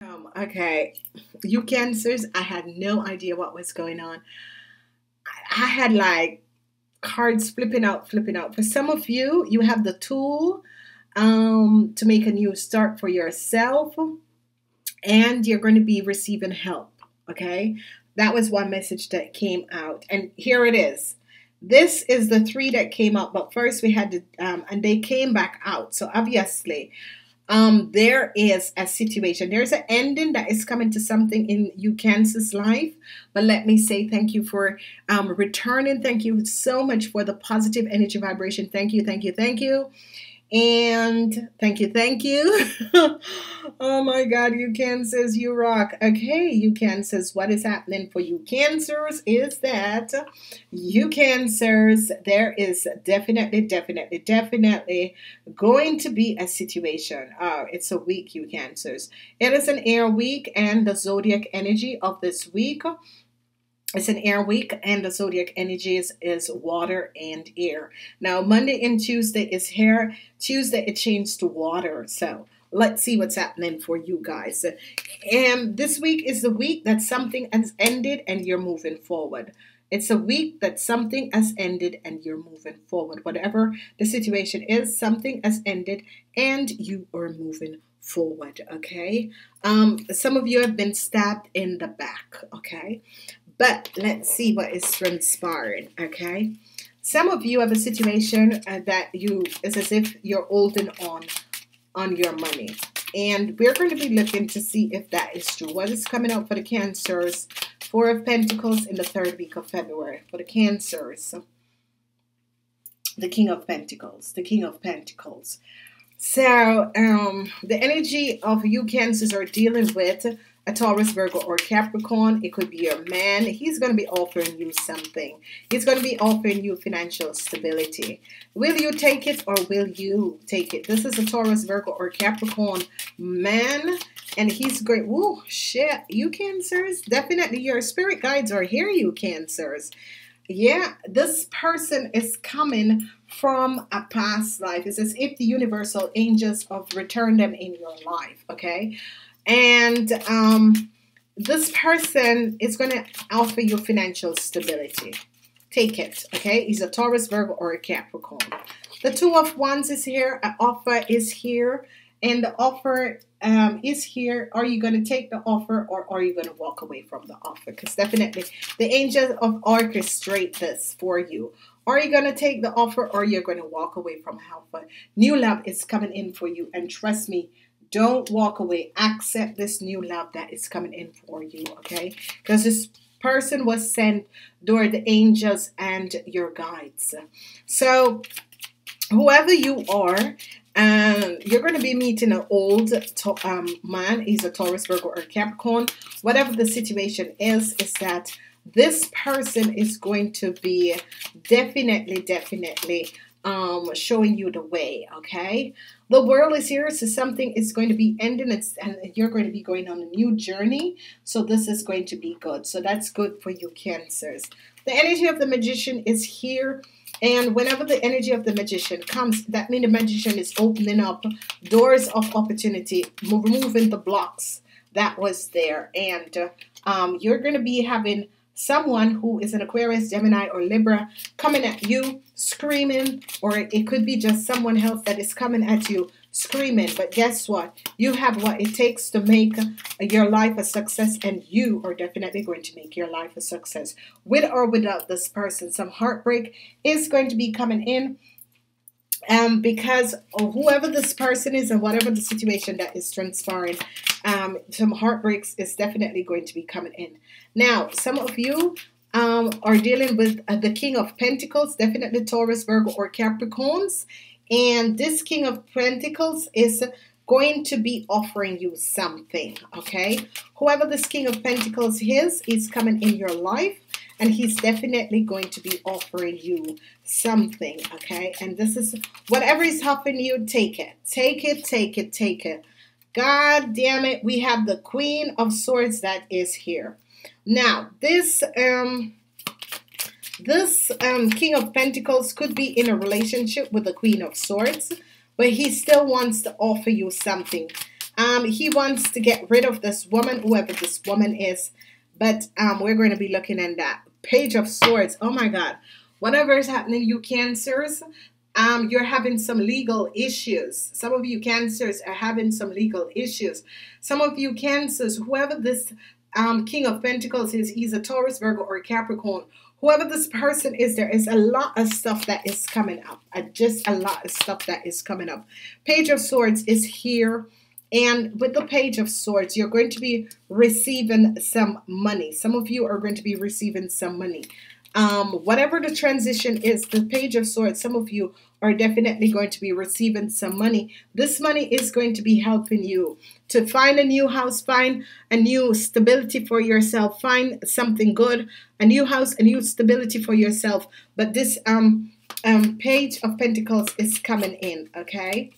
Um, okay, you cancers, I had no idea what was going on. I had like cards flipping out, flipping out. For some of you, you have the tool um, to make a new start for yourself, and you're going to be receiving help. Okay, that was one message that came out, and here it is. This is the three that came out, but first we had to, um, and they came back out. So obviously, um, there is a situation. There's an ending that is coming to something in you Cancer's life. But let me say thank you for um, returning. Thank you so much for the positive energy vibration. Thank you, thank you, thank you. And thank you, thank you. oh my God, you cancers, you rock. Okay, you cancers, what is happening for you cancers is that you cancers, there is definitely, definitely, definitely going to be a situation. Uh, it's a week, you cancers. It is an air week, and the zodiac energy of this week it's an air week, and the zodiac energies is water and air. Now, Monday and Tuesday is hair. Tuesday, it changed to water. So, let's see what's happening for you guys. And this week is the week that something has ended and you're moving forward. It's a week that something has ended and you're moving forward. Whatever the situation is, something has ended and you are moving forward. Okay. Um, some of you have been stabbed in the back. Okay. But let's see what is transpiring, okay? Some of you have a situation uh, that you is as if you're holding on on your money. And we're going to be looking to see if that is true. What is coming out for the Cancers? Four of Pentacles in the third week of February for the Cancers. The King of Pentacles. The King of Pentacles. So, um, the energy of you Cancers are dealing with a Taurus, Virgo, or Capricorn. It could be your man. He's going to be offering you something. He's going to be offering you financial stability. Will you take it or will you take it? This is a Taurus, Virgo, or Capricorn man. And he's great. Whoa, shit. You cancers. Definitely your spirit guides are here, you cancers. Yeah, this person is coming from a past life. It's as if the universal angels have returned them in your life. Okay. And um, this person is going to offer you financial stability. Take it, okay? He's a Taurus, Virgo, or a Capricorn. The Two of Wands is here. An offer is here. And the offer um, is here. Are you going to take the offer or are you going to walk away from the offer? Because definitely the angels of orchestrate this for you. Are you going to take the offer or you're going to walk away from offer? New love is coming in for you. And trust me, don't walk away. Accept this new love that is coming in for you, okay? Because this person was sent door the angels and your guides. So, whoever you are, and you're going to be meeting an old um, man. He's a Taurus, Virgo, or Capricorn. Whatever the situation is, is that this person is going to be definitely, definitely um, showing you the way. Okay, the world is here, so something is going to be ending. It's and you're going to be going on a new journey. So this is going to be good. So that's good for you, cancers. The energy of the magician is here. And whenever the energy of the magician comes, that means the magician is opening up doors of opportunity, removing the blocks that was there. And um, you're going to be having someone who is an Aquarius, Gemini, or Libra coming at you screaming, or it could be just someone else that is coming at you screaming. But guess what? You have what it takes to make your life a success, and you are definitely going to make your life a success. With or without this person, some heartbreak is going to be coming in. Um, because whoever this person is and whatever the situation that is transpiring, um, some heartbreaks is definitely going to be coming in. Now, some of you um, are dealing with uh, the King of Pentacles, definitely Taurus, Virgo, or Capricorns. And this King of Pentacles is going to be offering you something, okay? Whoever this King of Pentacles is, is coming in your life and he's definitely going to be offering you something, okay? And this is whatever he's helping you, take it. Take it, take it, take it. God damn it, we have the Queen of Swords that is here. Now, this um this um, King of Pentacles could be in a relationship with the Queen of Swords, but he still wants to offer you something. Um, he wants to get rid of this woman, whoever this woman is. But um, we're going to be looking at that. Page of Swords. Oh my God. Whatever is happening, you cancers, um, you're having some legal issues. Some of you cancers are having some legal issues. Some of you cancers, whoever this um, King of Pentacles is, he's a Taurus, Virgo, or Capricorn. Whoever this person is, there is a lot of stuff that is coming up. Uh, just a lot of stuff that is coming up. Page of Swords is here. And with the Page of Swords, you're going to be receiving some money. Some of you are going to be receiving some money. Um, whatever the transition is, the Page of Swords, some of you are definitely going to be receiving some money. This money is going to be helping you to find a new house, find a new stability for yourself, find something good, a new house, a new stability for yourself. But this um, um, Page of Pentacles is coming in, okay?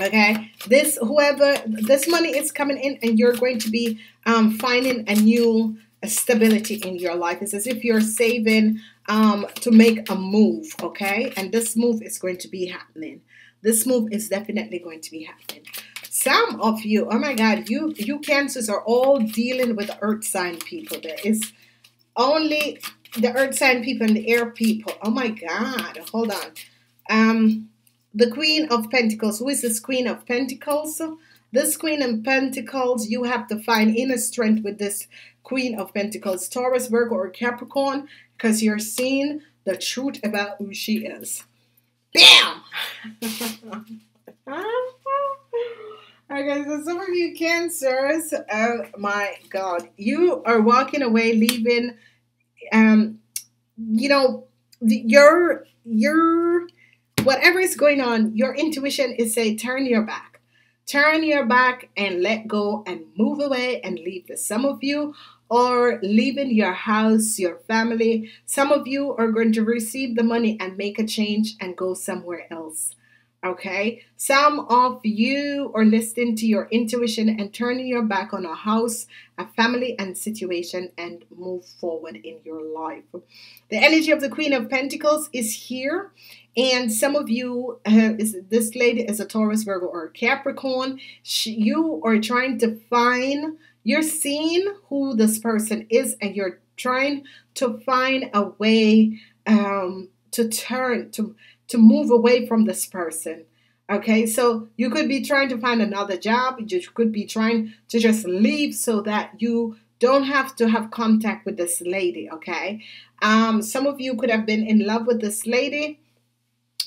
Okay, this whoever this money is coming in, and you're going to be um, finding a new stability in your life. It's as if you're saving um, to make a move, okay? And this move is going to be happening. This move is definitely going to be happening. Some of you, oh my God, you you cancers are all dealing with earth sign people. There is only the earth sign people and the air people. Oh my God, hold on. Um, the Queen of Pentacles. Who is this Queen of Pentacles? This Queen of Pentacles, you have to find inner strength with this Queen of Pentacles, Taurus, Virgo, or Capricorn, because you're seeing the truth about who she is. Bam! okay, so some of you cancers, oh my God, you are walking away, leaving, um, you know, your, your, whatever is going on, your intuition is saying, turn your back. Turn your back and let go and move away and leave this. Some of you or leaving your house, your family. Some of you are going to receive the money and make a change and go somewhere else. Okay, some of you are listening to your intuition and turning your back on a house, a family, and situation and move forward in your life. The energy of the Queen of Pentacles is here, and some of you, uh, is this lady is a Taurus, Virgo, or Capricorn. She, you are trying to find you're seeing who this person is and you're trying to find a way um, to turn, to, to move away from this person. Okay, so you could be trying to find another job. You could be trying to just leave so that you don't have to have contact with this lady. Okay, um, some of you could have been in love with this lady.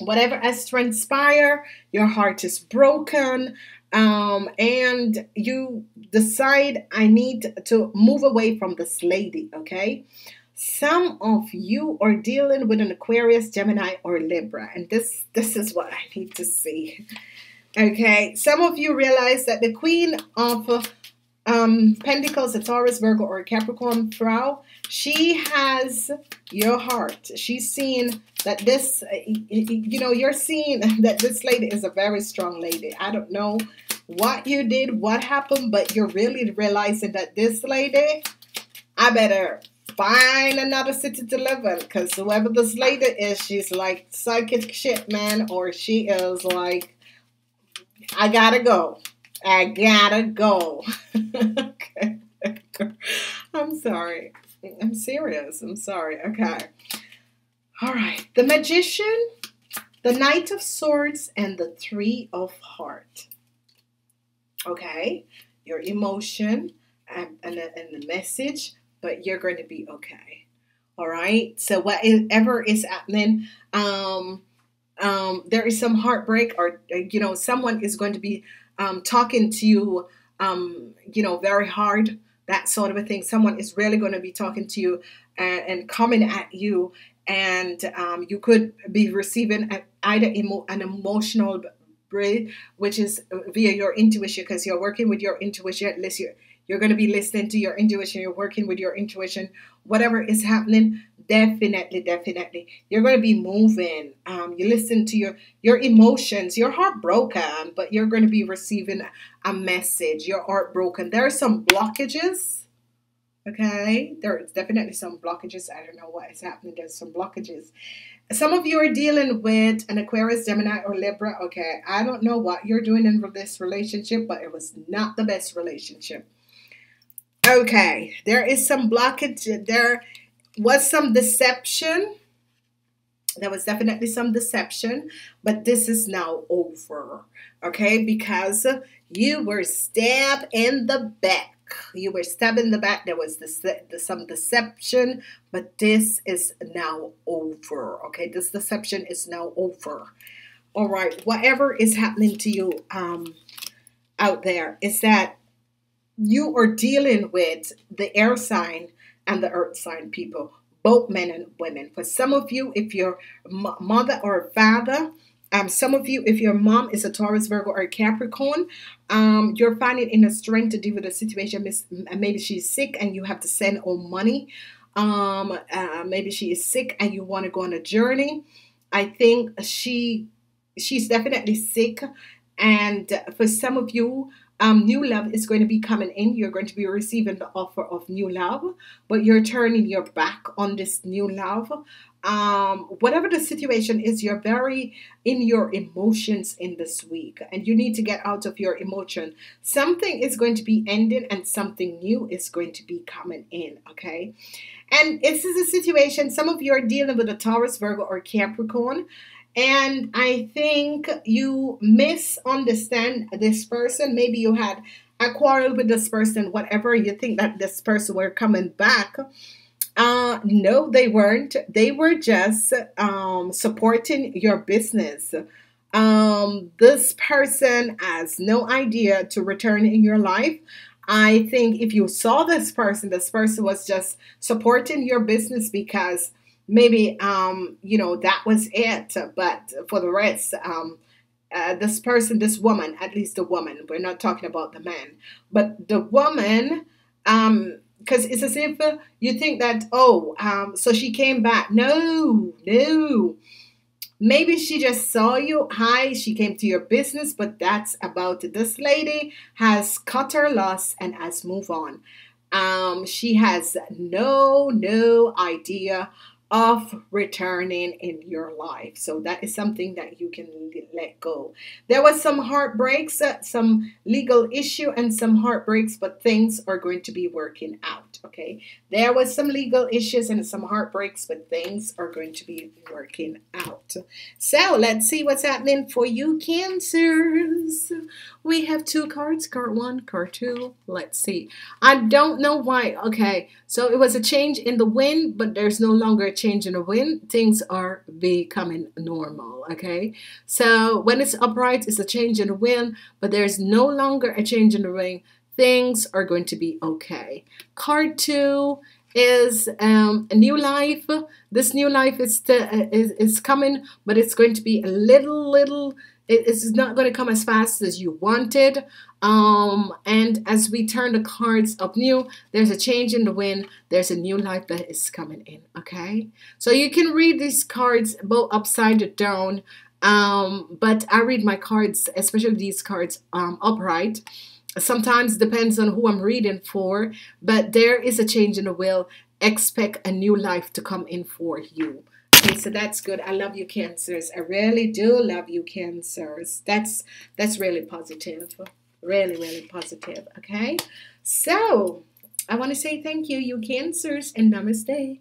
Whatever has transpired, your heart is broken um, and you decide I need to move away from this lady, okay? Some of you are dealing with an Aquarius, Gemini, or Libra, and this this is what I need to see. Okay, some of you realize that the Queen of um, Pentacles, a Taurus, Virgo, or Capricorn Frau, she has your heart. She's seeing that this, you know, you're seeing that this lady is a very strong lady. I don't know what you did, what happened, but you're really realizing that this lady, I better find another city to live in because whoever this lady is, she's like psychic shit, man, or she is like, I gotta go. I gotta go. okay. I'm sorry. I'm serious. I'm sorry. Okay. All right. The Magician, the Knight of Swords, and the Three of Heart. Okay. Your emotion and, and, and the message, but you're going to be okay. All right. So whatever is happening, um, um, there is some heartbreak, or you know, someone is going to be um, talking to you, um, you know, very hard that sort of a thing. Someone is really going to be talking to you and, and coming at you, and um, you could be receiving either emo- an emotional break, which is via your intuition, because you're working with your intuition. Listen, you're going to be listening to your intuition. You're working with your intuition. Whatever is happening, definitely, definitely, you're going to be moving. Um, you listen to your your emotions. You're heartbroken, but you're going to be receiving a message. You're heartbroken. There are some blockages. Okay, there's definitely some blockages. I don't know what is happening. There's some blockages. Some of you are dealing with an Aquarius, Gemini, or Libra. Okay, I don't know what you're doing in this relationship, but it was not the best relationship. Okay, there is some blockage. There was some deception. There was definitely some deception, but this is now over. Okay, because you were stabbed in the back you were stabbed in the back. There was this, some deception, but this is now over. Okay, this deception is now over. All right, whatever is happening to you um, out there is that you are dealing with the air sign and the earth sign people, both men and women. For some of you, if your mother or father um, some of you, if your mom is a Taurus, Virgo, or Capricorn, um, you're finding in a strength to deal with a situation. Miss maybe she's sick and you have to send all money. Um, uh, maybe she is sick and you want to go on a journey. I think she she's definitely sick. And for some of you, um, new love is going to be coming in. You're going to be receiving the offer of new love, but you're turning your back on this new love um, whatever the situation is, you're very in your emotions in this week and you need to get out of your emotion. Something is going to be ending and something new is going to be coming in, okay? And this is a situation, some of you are dealing with a Taurus, Virgo, or Capricorn. And I think you misunderstand this person. Maybe you had a quarrel with this person, whatever. You think that this person were coming back uh, no, they weren't. They were just um, supporting your business. Um, this person has no idea to return in your life. I think if you saw this person, this person was just supporting your business because maybe um, you know that was it. But for the rest, um, uh, this person, this woman, at least the woman, we're not talking about the man, but the woman um, because it's as if you think that oh um, so she came back. No no. Maybe she just saw you. Hi she came to your business but that's about it. This lady has cut her loss and has moved on. Um, she has no no idea of returning in your life. So that is something that you can let go. There was some heartbreaks, uh, some legal issue and some heartbreaks, but things are going to be working out, okay? There was some legal issues and some heartbreaks, but things are going to be working out. So let's see what's happening for you cancers. We have two cards, card 1, card 2. Let's see. I don't know why. Okay, so it was a change in the wind, but there's no longer a change in the wind. Things are becoming normal, okay? So when it's upright, it's a change in the wind, but there's no longer a change in the wind. Things are going to be okay. Card two is um, a new life. This new life is, is, is coming, but it's going to be a little, little it's not going to come as fast as you wanted. Um, and as we turn the cards up new, there's a change in the wind. There's a new life that is coming in. Okay. So you can read these cards both upside down. Um, but I read my cards, especially these cards, um, upright. Sometimes depends on who I'm reading for, but there is a change in the will. Expect a new life to come in for you. Okay, so that's good. I love you, cancers. I really do love you, cancers. That's that's really positive. Really, really positive. Okay. So I want to say thank you, you cancers, and namaste.